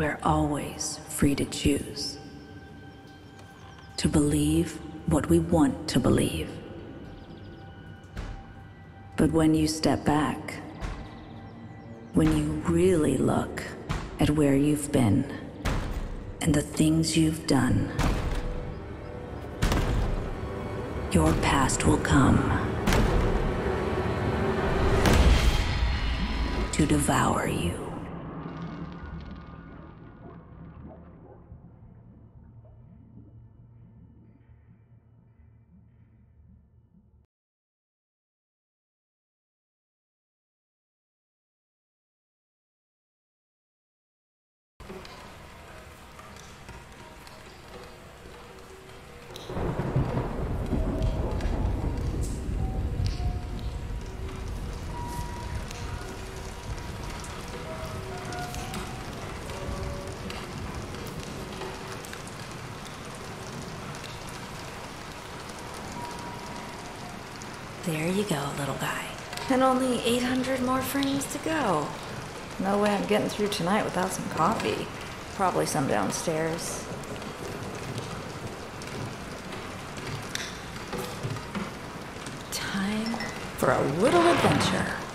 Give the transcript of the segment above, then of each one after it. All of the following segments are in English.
we're always free to choose. To believe what we want to believe. But when you step back, when you really look at where you've been and the things you've done, your past will come to devour you. Go, little guy. And only 800 more frames to go. No way I'm getting through tonight without some coffee. Probably some downstairs. Time for a little adventure.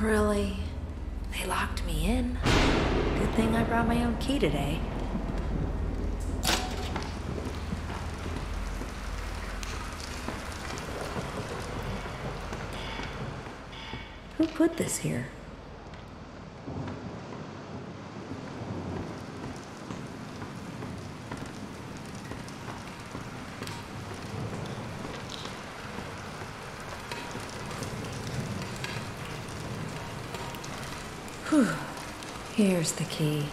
Really? They locked me in. Good thing I brought my own key today. Who put this here? Here's the key.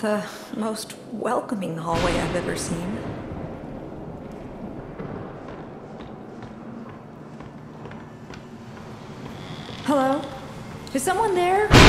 The most welcoming hallway I've ever seen. Hello? Is someone there?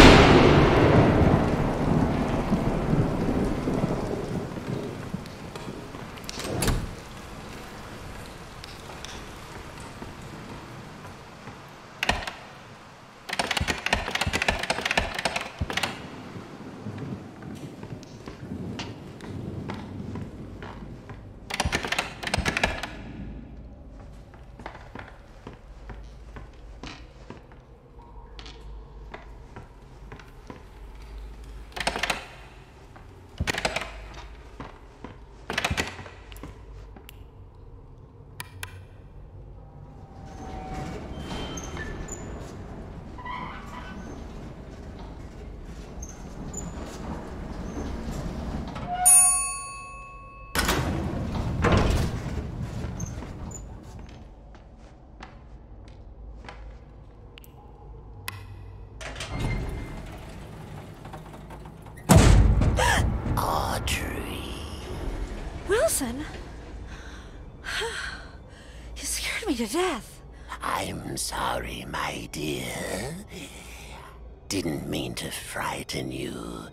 To death. I'm sorry, my dear. Didn't mean to frighten you.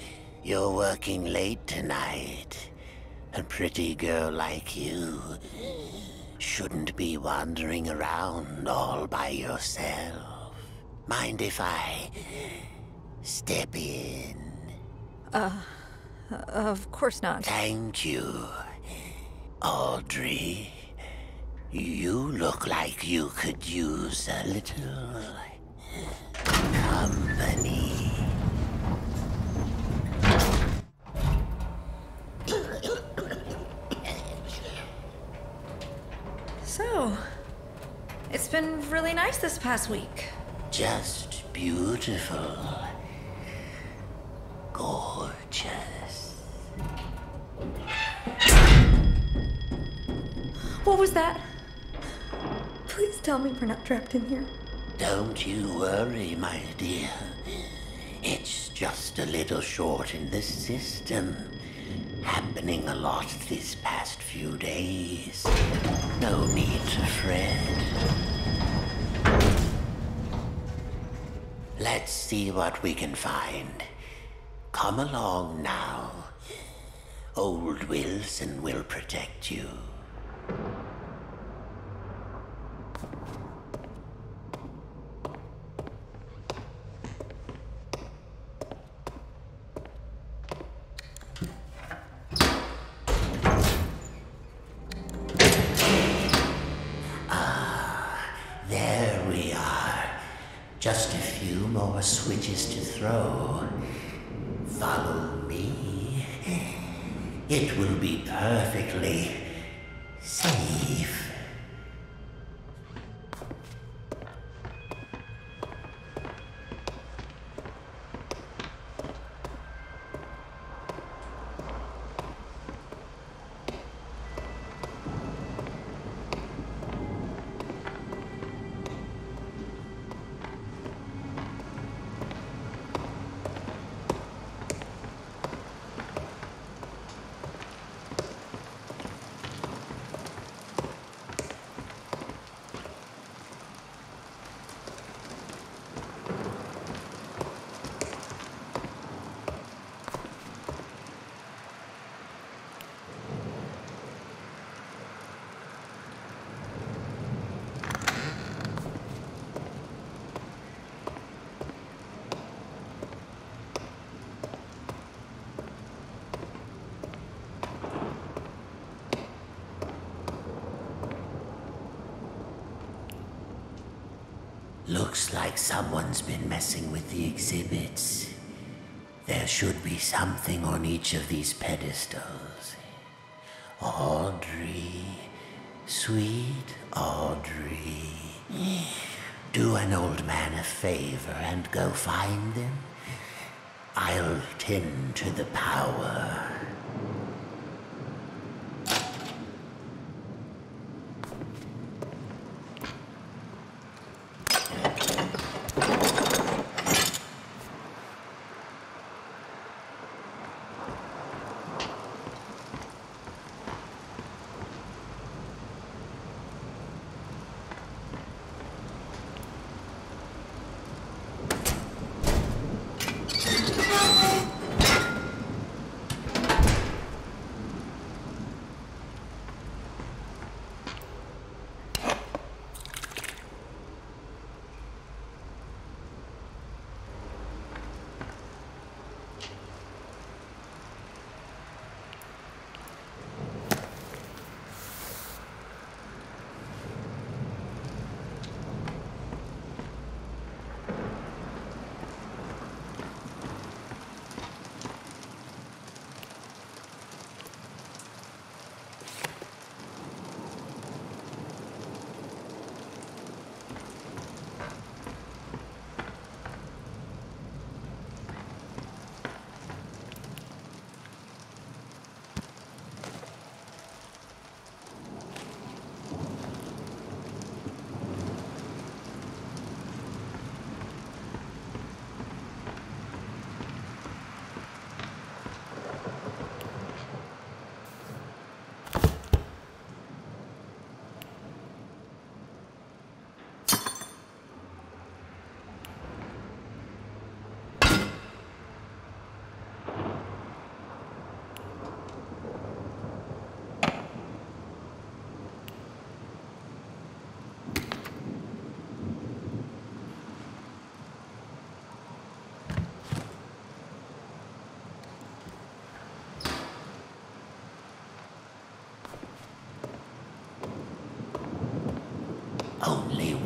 You're working late tonight. A pretty girl like you shouldn't be wandering around all by yourself. Mind if I step in? Uh, of course not. Thank you, Audrey. You look like you could use a little company. So, it's been really nice this past week. Just beautiful. Gorgeous. What was that? Please tell me we're not trapped in here. Don't you worry, my dear. It's just a little short in the system. Happening a lot these past few days. No need to fret. Let's see what we can find. Come along now. Old Wilson will protect you. There we are. Just a few more switches to throw. Follow me. It will be perfectly safe. Looks like someone's been messing with the exhibits. There should be something on each of these pedestals. Audrey, sweet Audrey. Do an old man a favor and go find them. I'll tend to the power.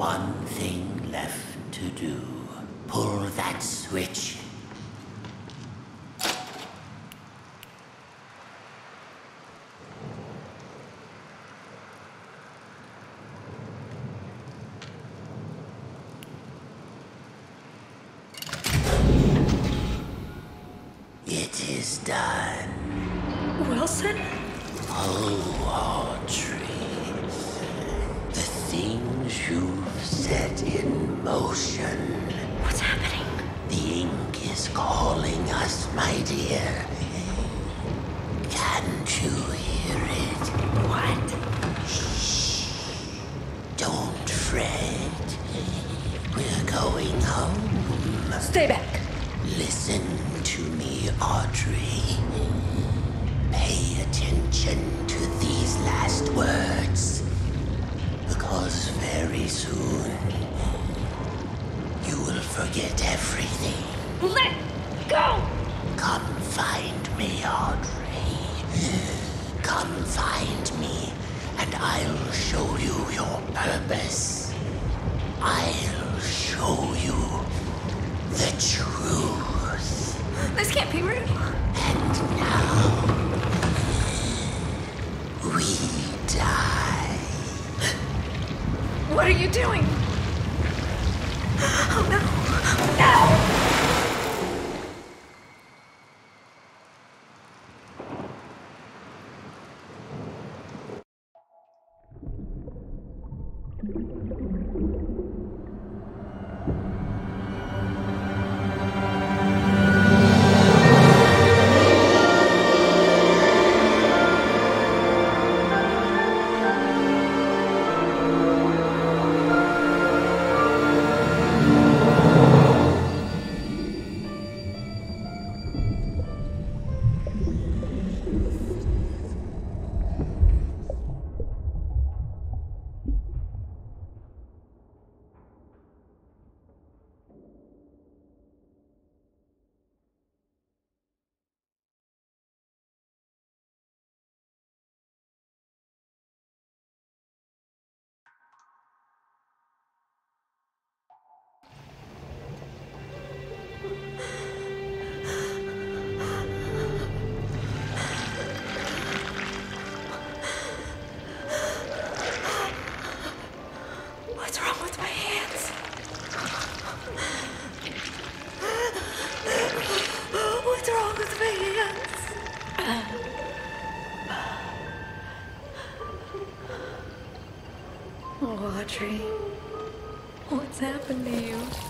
One thing left to do. Pull that switch. It is done. Wilson? Oh, Audrey. The things you've set in motion. What's happening? The ink is calling us, my dear. Can't you hear it? What? We're going home. Stay back. Listen to me, Audrey. Pay attention to these last words. Because very soon, you will forget everything. Let go! Come find me, Audrey. Come find me, and I'll show you your purpose. I'll show you the truth. This can't be real. And now, we die. What are you doing? Oh no. No! What's What's happened to you?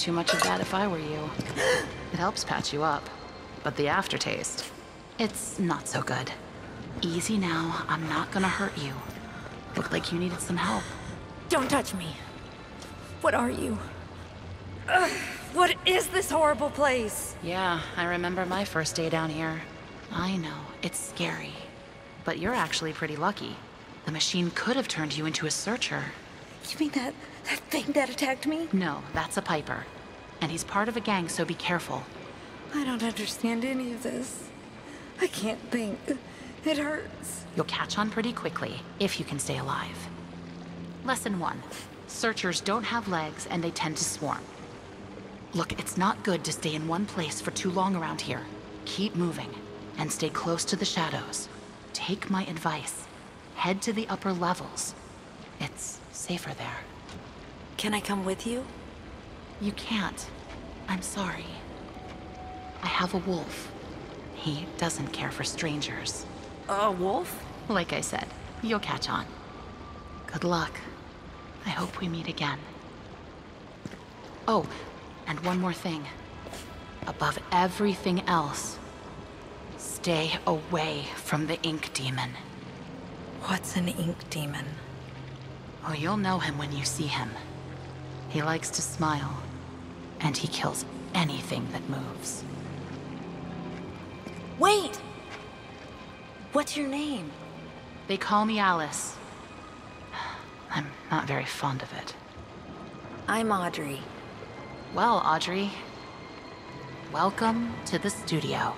Too much of that if I were you. It helps patch you up. But the aftertaste, it's not so good. Easy now, I'm not gonna hurt you. Looked like you needed some help. Don't touch me. What are you? Ugh, what is this horrible place? Yeah, I remember my first day down here. I know, it's scary. But you're actually pretty lucky. The machine could have turned you into a searcher. You mean that, that thing that attacked me? No, that's a Piper. And he's part of a gang, so be careful. I don't understand any of this. I can't think. It hurts. You'll catch on pretty quickly, if you can stay alive. Lesson one. Searchers don't have legs and they tend to swarm. Look, it's not good to stay in one place for too long around here. Keep moving, and stay close to the shadows. Take my advice. Head to the upper levels. It's safer there. Can I come with you? You can't. I'm sorry. I have a wolf. He doesn't care for strangers. A wolf? Like I said, you'll catch on. Good luck. I hope we meet again. Oh, and one more thing. Above everything else, stay away from the ink demon. What's an ink demon? Oh, you'll know him when you see him. He likes to smile, and he kills anything that moves. Wait! What's your name? They call me Alice. I'm not very fond of it. I'm Audrey. Well, Audrey, welcome to the studio.